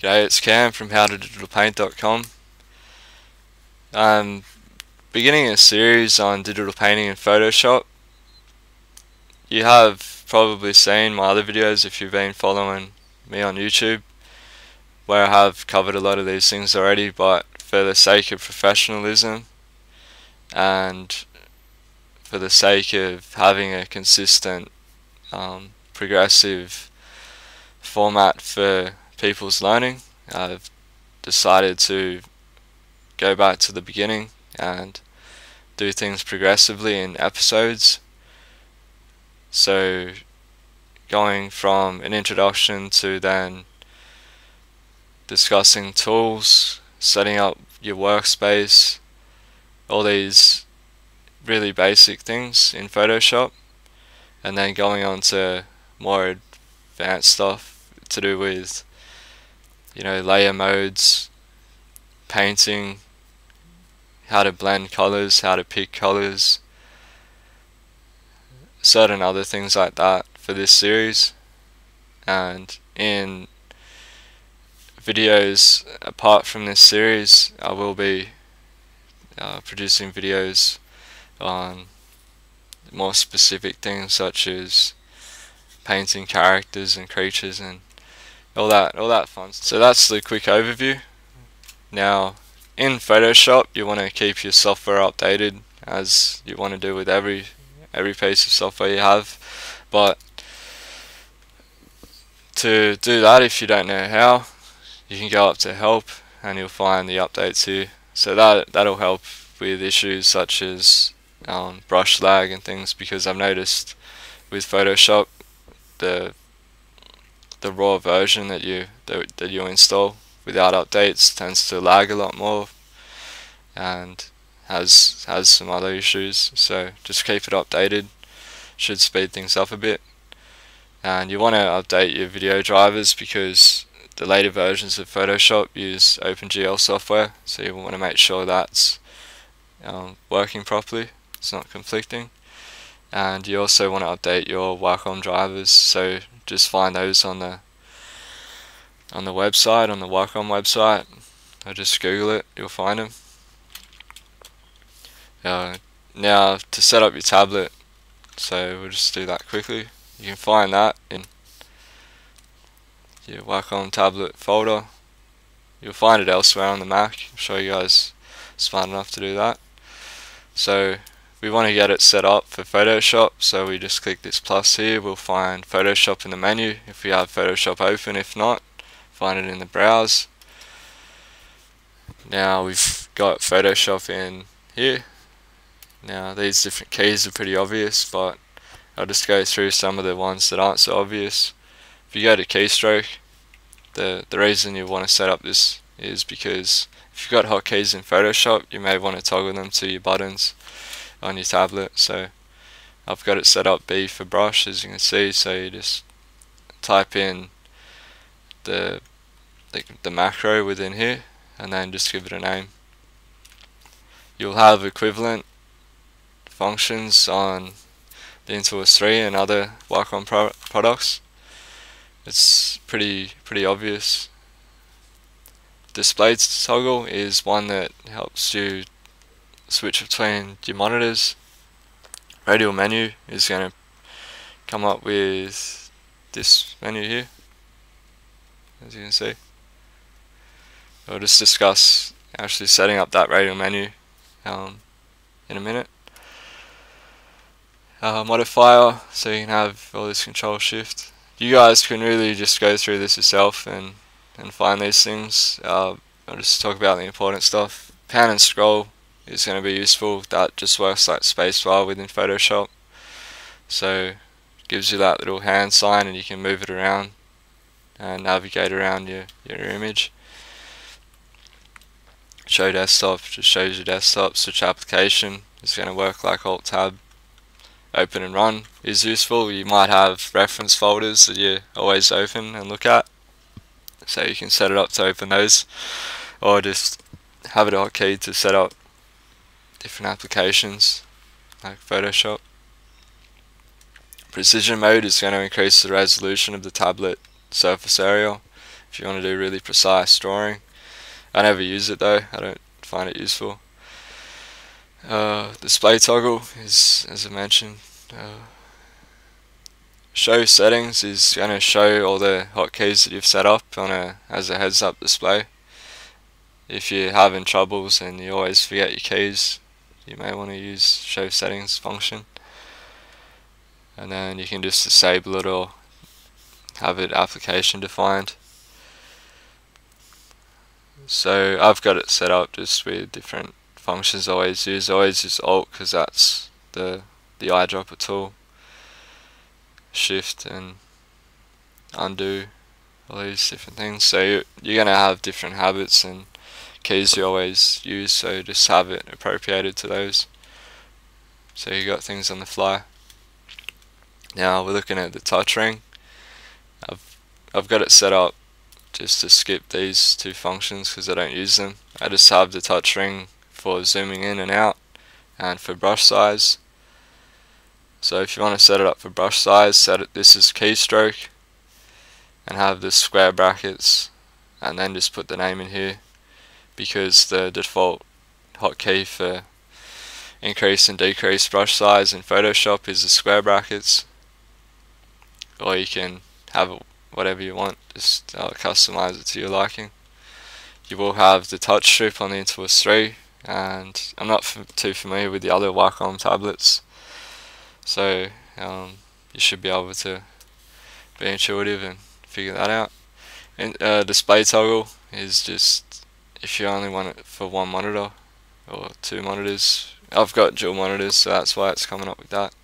G'day, it's Cam from howtodigitalpaint.com. I'm beginning a series on digital painting in Photoshop. You have probably seen my other videos if you've been following me on YouTube where I have covered a lot of these things already but for the sake of professionalism and for the sake of having a consistent um, progressive format for people's learning. I've decided to go back to the beginning and do things progressively in episodes. So going from an introduction to then discussing tools, setting up your workspace, all these really basic things in Photoshop and then going on to more advanced stuff to do with you know layer modes painting how to blend colors how to pick colors certain other things like that for this series. And in videos apart from this series I will be uh, producing videos on more specific things such as painting characters and creatures and all that all that fun so that's the quick overview. Now in Photoshop you want to keep your software updated as you want to do with every every piece of software you have but to do that if you don't know how you can go up to help and you'll find the updates here. So that that'll help with issues such as um, brush lag and things because I've noticed with Photoshop the the raw version that you that, that you install without updates tends to lag a lot more and has has some other issues. So just keep it updated. Should speed things up a bit. And you want to update your video drivers because the later versions of Photoshop use OpenGL software. So you want to make sure that's um, working properly. It's not conflicting and you also want to update your Wacom drivers so just find those on the on the website on the Wacom website. Or just google it you'll find them. Uh, now to set up your tablet so we'll just do that quickly. You can find that in your Wacom tablet folder. You'll find it elsewhere on the Mac. I'm sure you guys smart enough to do that. So we want to get it set up for Photoshop so we just click this plus here. We'll find Photoshop in the menu. If we have Photoshop open if not find it in the browse. Now we've got Photoshop in here. Now these different keys are pretty obvious but I'll just go through some of the ones that aren't so obvious. If you go to keystroke the the reason you want to set up this is because if you've got hotkeys in Photoshop you may want to toggle them to your buttons on your tablet so I've got it set up B for brush as you can see so you just type in the, the, the macro within here and then just give it a name. You'll have equivalent functions on the Intuos 3 and other Wacom pro products. It's pretty pretty obvious. Display toggle is one that helps you switch between your monitors. Radial menu is going to come up with this menu here, as you can see. We'll just discuss actually setting up that radial menu um, in a minute. Uh, modifier, so you can have all this control shift. You guys can really just go through this yourself and, and find these things. Uh, I'll just talk about the important stuff. Pan and scroll is going to be useful. That just works like spacebar within Photoshop. So gives you that little hand sign and you can move it around and navigate around your, your image. Show desktop just shows your desktop. Switch application is going to work like Alt Tab. Open and run is useful. You might have reference folders that you always open and look at. So you can set it up to open those or just have it hotkey to set up different applications like Photoshop. Precision mode is going to increase the resolution of the tablet surface area if you want to do really precise drawing. I never use it though, I don't find it useful. Uh, display toggle is, as I mentioned, uh, show settings is going to show all the hotkeys that you've set up on a as a heads up display. If you're having troubles and you always forget your keys, you may want to use show settings function. And then you can just disable it or have it application defined. So I've got it set up just with different functions I always use. I always use Alt because that's the the eyedropper tool. Shift and undo all these different things. So you're, you're going to have different habits and keys you always use, so just have it appropriated to those. So you got things on the fly. Now we're looking at the touch ring. I've I've got it set up just to skip these two functions because I don't use them. I just have the touch ring for zooming in and out and for brush size. So if you want to set it up for brush size, set it this is keystroke and have the square brackets and then just put the name in here because the default hotkey for increase and decrease brush size in Photoshop is the square brackets. Or you can have whatever you want just uh, customize it to your liking. You will have the touch strip on the Intuos 3 and I'm not too familiar with the other Wacom tablets. So um, you should be able to be intuitive and figure that out. And uh, display toggle is just if you only want it for one monitor or two monitors. I've got dual monitors so that's why it's coming up with that.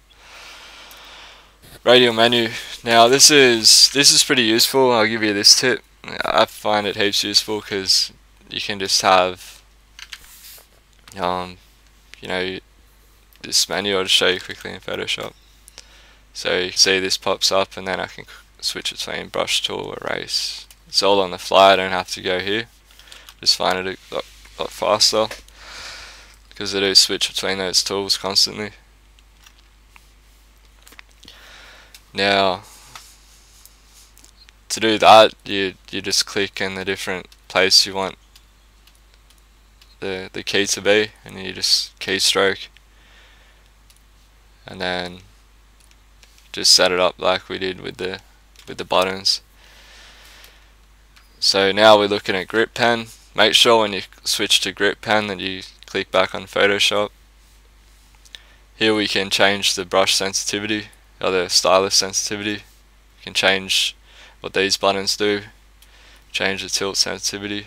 Radial menu. Now this is this is pretty useful. I'll give you this tip. I find it heaps useful because you can just have um, you know this menu I'll just show you quickly in Photoshop. So you can see this pops up and then I can switch between brush tool, erase. It's all on the fly, I don't have to go here just find it a lot, lot faster because I do switch between those tools constantly. Now, to do that, you you just click in the different place you want the the key to be, and you just keystroke, and then just set it up like we did with the with the buttons. So now we're looking at grip pen. Make sure when you switch to grip pen that you click back on Photoshop. Here we can change the brush sensitivity or the stylus sensitivity. You can change what these buttons do. Change the tilt sensitivity.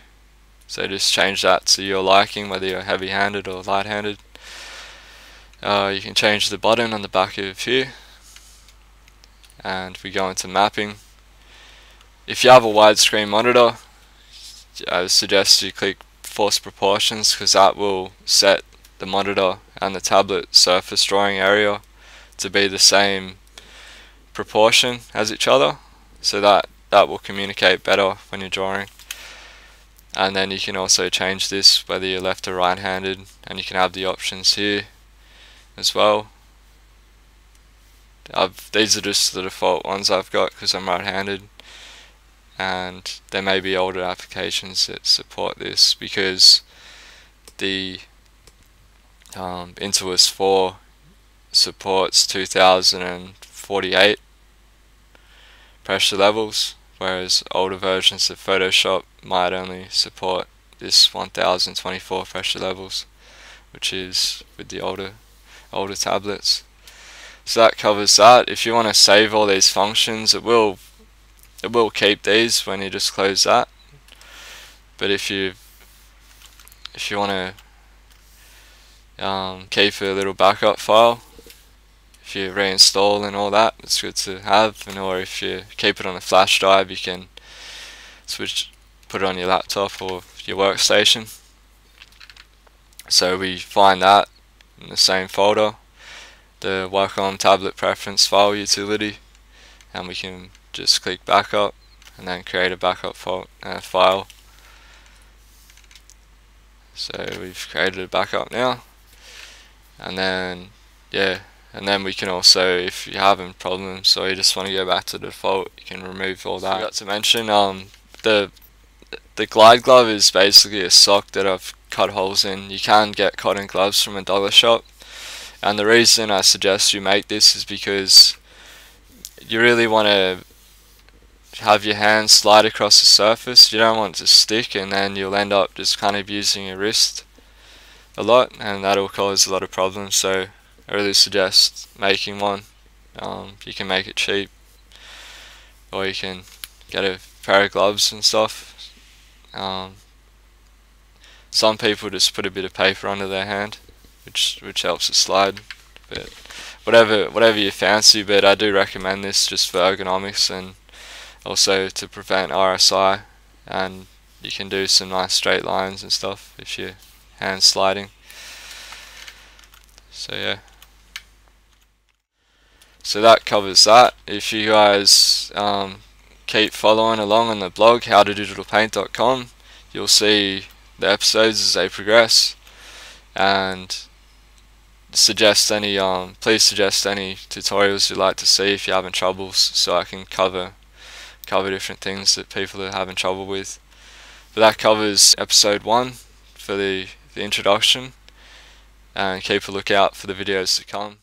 So just change that to your liking, whether you're heavy-handed or light-handed. Uh, you can change the button on the back of here. And we go into mapping. If you have a widescreen monitor, I suggest you click force proportions because that will set the monitor and the tablet surface drawing area to be the same proportion as each other. So that that will communicate better when you're drawing. And then you can also change this whether you're left or right handed and you can have the options here as well. I've, these are just the default ones I've got because I'm right handed and there may be older applications that support this because the um, Intuos 4 supports 2048 pressure levels whereas older versions of Photoshop might only support this 1024 pressure levels which is with the older older tablets. So that covers that. If you want to save all these functions it will it will keep these when you just close that. But if you if you want to um, keep a little backup file if you reinstall and all that it's good to have. And or if you keep it on a flash drive you can switch put it on your laptop or your workstation. So we find that in the same folder. The Wacom tablet preference file utility and we can just click backup and then create a backup uh, file so we've created a backup now and then yeah and then we can also if you're having problems or you just want to go back to default you can remove all that forgot to mention um, the the glide glove is basically a sock that I've cut holes in. You can get cotton gloves from a dollar shop. And the reason I suggest you make this is because you really want to have your hand slide across the surface. You don't want it to stick and then you'll end up just kind of using your wrist a lot and that'll cause a lot of problems. So I really suggest making one. Um, you can make it cheap or you can get a pair of gloves and stuff. Um, some people just put a bit of paper under their hand which which helps it slide but whatever whatever you fancy but I do recommend this just for ergonomics and also to prevent RSI and you can do some nice straight lines and stuff if your hand's sliding. So yeah. So that covers that. If you guys um, keep following along on the blog howtodigitalpaint.com you'll see the episodes as they progress. And suggest any um please suggest any tutorials you'd like to see if you're having troubles so I can cover cover different things that people are having trouble with. But that covers episode one for the, the introduction and keep a lookout for the videos to come.